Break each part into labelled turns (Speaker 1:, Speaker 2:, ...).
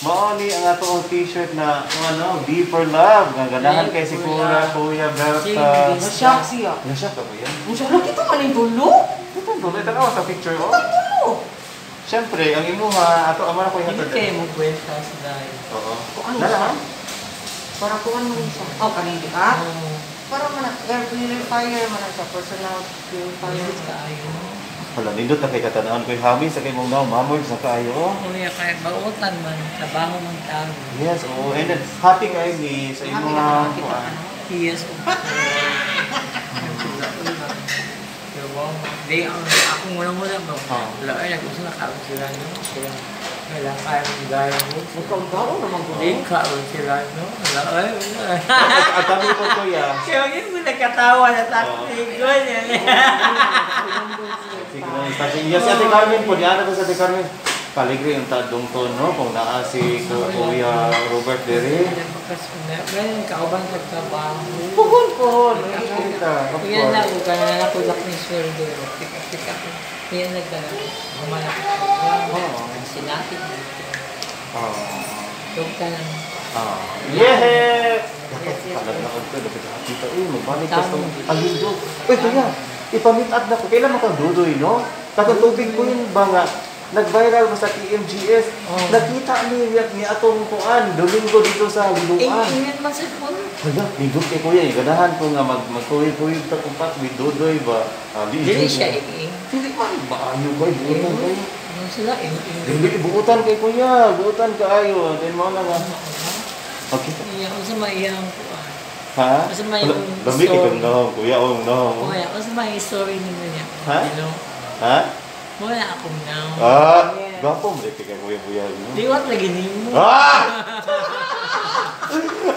Speaker 1: Mao ni ang ato ang t-shirt na ano, Be for Love. Nga ganahan kay si Kuya, Kuya Berta.
Speaker 2: Na-shock siya.
Speaker 1: Nasya ka ba yan?
Speaker 2: Ang siya, nakita man yung tulo.
Speaker 1: Ito, dulay tanaw sa picture oh.
Speaker 2: Ang tulo.
Speaker 1: Siyempre, ang imuha, ato amara ko yung
Speaker 3: Hindi
Speaker 1: hatod.
Speaker 3: kayo mo kwenta sa dahil.
Speaker 1: Oo.
Speaker 2: Ano
Speaker 1: Nala,
Speaker 2: siya? Para kuhan mo siya. Oh, kanindi ka? Para man air purifier man siya, personal purifier.
Speaker 3: Ayun kaayo.
Speaker 1: Hala, nindot na kay katanaan ko yung hami sa kay mong naw, mamor sa kayo.
Speaker 3: Kuya, kahit bautan man, trabaho man tao.
Speaker 1: Yes, oo. And then, happy kayo ni sa
Speaker 2: Happy
Speaker 1: imong
Speaker 2: ka
Speaker 1: mga.
Speaker 3: Yes. Di ang ako muna-muna ba?
Speaker 1: Ah.
Speaker 3: Wala ay gusto na karon sila. Sila wala kaya ng gaya mo.
Speaker 2: Ikaw daw naman ko.
Speaker 3: Di karon sila no. Wala ay wala.
Speaker 1: At kami po kuya.
Speaker 3: Kaya yun mo nagkatawa na tapos
Speaker 1: Oo.
Speaker 3: tigol yan.
Speaker 1: Sige na, station. Yes, Ate Carmen po. Diyan ako sa Ate Carmen. Paligre yung tadong to, no? Kung naa si Ku- Kuya Robert Dere.
Speaker 3: Ngayon kauban sa trabaho.
Speaker 1: Puhon po. Nakikita. Of
Speaker 3: Yan na
Speaker 1: course.
Speaker 3: ko kana na ko lak ni sweldo. Tika tika. Yan nagdala. Malaki.
Speaker 1: Oo.
Speaker 3: Sinapit.
Speaker 1: Ah.
Speaker 3: Tug ka lang.
Speaker 1: Ah. Yeah! Kalag na ko. Dapat nakakita. Eh, magbalik ka sa palindo. Uy, kuya. Ipamit up na ko. Kailan mo kang dudoy, no? Katong tubig ko yun ba nga? Nag-viral ba sa TMGS?
Speaker 3: Oh.
Speaker 1: Nakita ni, ni atong kuan, Domingo dito sa Liluan.
Speaker 3: Ingin man sa phone.
Speaker 1: Hala, ligot kay kuya, eh. ganahan ko nga mag magkuyog-kuyog ta kumpat with Dodoy ba? Ah, di
Speaker 3: Dili
Speaker 1: di-
Speaker 3: siya ing.
Speaker 1: Dili man ba ayo ba buutan kayo?
Speaker 3: Sila ing ing.
Speaker 1: Dili buutan kay kuya, buutan kaayo. Then mo na nga. Okay.
Speaker 3: Iya, unsa may iyang kuan.
Speaker 1: Ha?
Speaker 3: Kasi may story.
Speaker 1: kitong no, kuya oh no.
Speaker 3: Kuya, unsa may story nimo niya?
Speaker 1: Ha? Ha?
Speaker 3: Wala ako now.
Speaker 1: Ah, gapo mo kay kuya kuya. no?
Speaker 3: Diwat lagi nimo.
Speaker 1: Ah!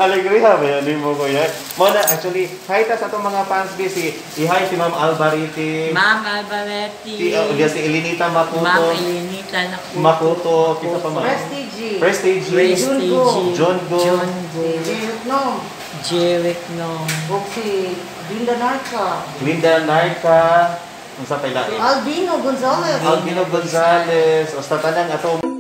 Speaker 1: Alegria ba yan mo kuya? Mo na actually, hi ta sa atong mga fans busy. I-hi si Ma'am Alvarite.
Speaker 3: Ma'am Alvaretti.
Speaker 1: Si, uh, si Elinita Maputo.
Speaker 3: Ma'am Elenita na
Speaker 1: Maputo, kita pa man.
Speaker 2: Prestige.
Speaker 1: Prestige.
Speaker 3: Prestige.
Speaker 1: John Go.
Speaker 3: John
Speaker 2: Si
Speaker 3: Go.
Speaker 2: Jared Nom.
Speaker 3: Jeric no.
Speaker 2: O si Linda Narca.
Speaker 1: Linda Narca. Ang sa tayo
Speaker 2: Albino Gonzalez.
Speaker 1: Albino Gonzalez. O sa tanang atong